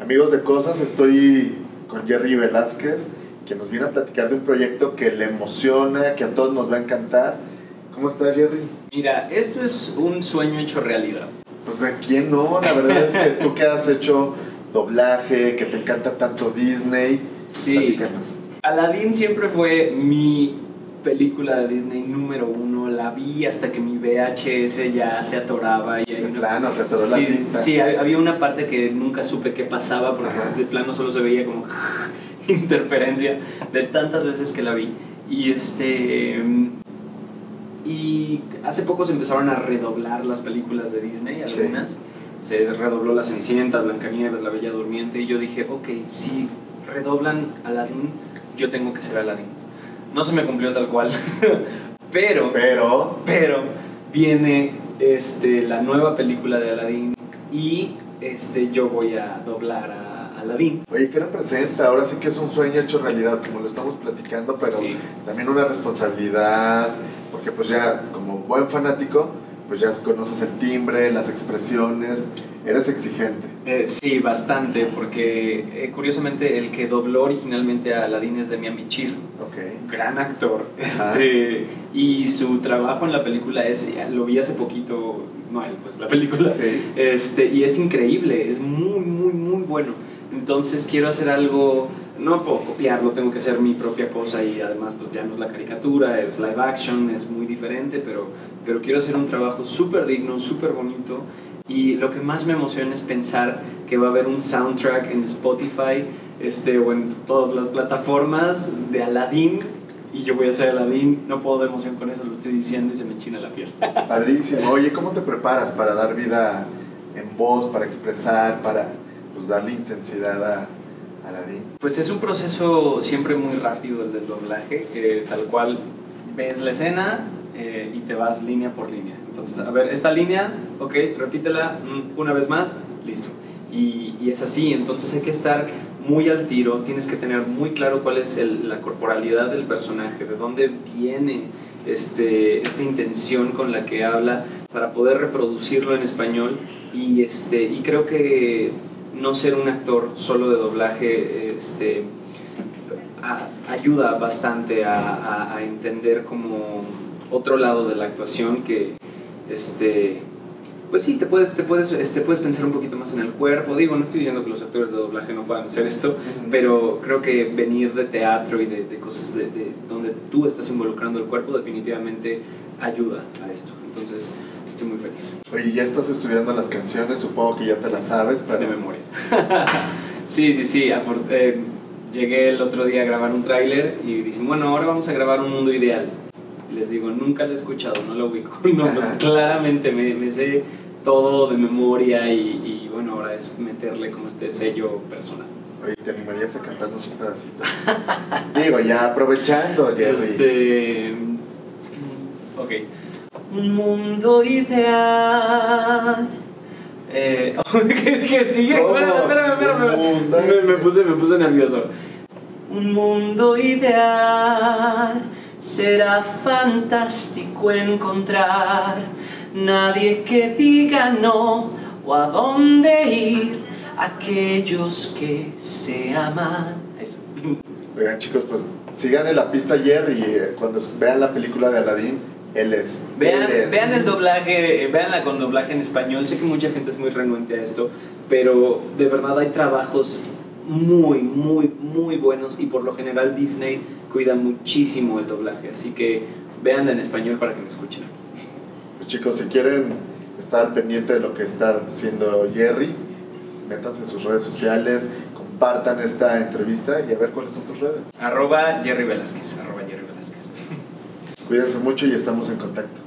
Amigos de Cosas, estoy con Jerry Velázquez, que nos viene a platicar de un proyecto que le emociona, que a todos nos va a encantar. ¿Cómo estás, Jerry? Mira, esto es un sueño hecho realidad. Pues de quién no, la verdad es que tú que has hecho doblaje, que te encanta tanto Disney, Sí. platícanos. Aladdin siempre fue mi película de Disney número uno. La vi hasta que mi VHS ya se atoraba y De plano, se atoró la sí, cinta. Sí, ha- había una parte que nunca supe qué pasaba porque Ajá. de plano solo se veía como interferencia de tantas veces que la vi. Y este y hace poco se empezaron a redoblar las películas de Disney, Sí. algunas. Se redobló La Cenicienta, Blancanieves, La Bella Durmiente y yo dije, ok, si redoblan Aladdin, yo tengo que ser Aladdin. No se me cumplió tal cual, pero Pero, pero viene este, la nueva película de Aladdin y este, yo voy a doblar a Aladdin. oye, ¿qué representa? Ahora sí que es un sueño hecho realidad, como lo estamos platicando, pero Sí. también una responsabilidad, porque pues ya como buen fanático, pues ya conoces el timbre, las expresiones, eres exigente. Eh, sí, bastante, porque eh, curiosamente el que dobló originalmente a Aladdin es Demian Bichir, Ok. gran actor, este, y su trabajo en la película es, lo vi hace poquito, no él, pues la película, Sí. Este, y es increíble, es muy, muy, muy bueno. Entonces quiero hacer algo, no puedo copiarlo, tengo que hacer mi propia cosa y además pues ya no es la caricatura, es live action, es muy diferente, pero, pero quiero hacer un trabajo súper digno, súper bonito. Y lo que más me emociona es pensar que va a haber un soundtrack en Spotify este, o en todas las plataformas de Aladdin y yo voy a ser Aladdin. No puedo de emoción con eso, lo estoy diciendo y se me enchina la piel. Padrísimo. Oye, ¿cómo te preparas para dar vida en voz, para expresar, para pues, darle intensidad a a Aladdin? Pues es un proceso siempre muy rápido el del doblaje, que tal cual ves la escena eh, y te vas línea por línea. Entonces, a ver, esta línea, ok, repítela mm, una vez más, listo. Y, y es así, entonces hay que estar muy al tiro, tienes que tener muy claro cuál es el- la corporalidad del personaje, de dónde viene este, esta intención con la que habla para poder reproducirlo en español y, este, y creo que no ser un actor solo de doblaje este, a- ayuda bastante a, a- a entender como otro lado de la actuación que este pues sí te puedes te puedes este, puedes pensar un poquito más en el cuerpo. Digo no estoy diciendo que los actores de doblaje no puedan hacer esto pero creo que venir de teatro y de, de cosas de, de donde tú estás involucrando el cuerpo definitivamente ayuda a esto. Entonces estoy muy feliz Oye, ya estás estudiando las canciones, supongo que ya te las sabes, de pero memoria. sí, sí, sí. eh, llegué el otro día a grabar un tráiler y dicen, bueno, ahora vamos a grabar un mundo ideal. Les digo, nunca lo he escuchado, no lo ubico. No, pues claramente me, me sé todo de memoria y, y, bueno, ahora es meterle como este sello personal. oye, ¿te animarías a cantarnos un pedacito? Digo, ya aprovechando, Jerry. Este. Ok. Un mundo ideal. Eh, ¿qué, qué sigue? Espérame, espérame, Me, puse, me puse nervioso. Un mundo ideal será fantástico encontrar. Nadie que diga no o a dónde ir. Aquellos que se aman. Oigan, chicos, pues sigan en la pista a Jerry eh, cuando vean la película de Aladdin, él es. Vean, él es. vean el doblaje, eh, veanla con doblaje en español. Sé que mucha gente es muy renuente a esto, pero de verdad hay trabajos muy, muy, muy buenos y por lo general Disney cuida muchísimo el doblaje. Así que véanla en español para que me escuchen. Pues chicos, si quieren estar al pendiente de lo que está haciendo Jerry, métanse en sus redes sociales, compartan esta entrevista y a ver cuáles son tus redes. Arroba Jerry Velázquez. Arroba Jerry Velázquez. Cuídense mucho y estamos en contacto.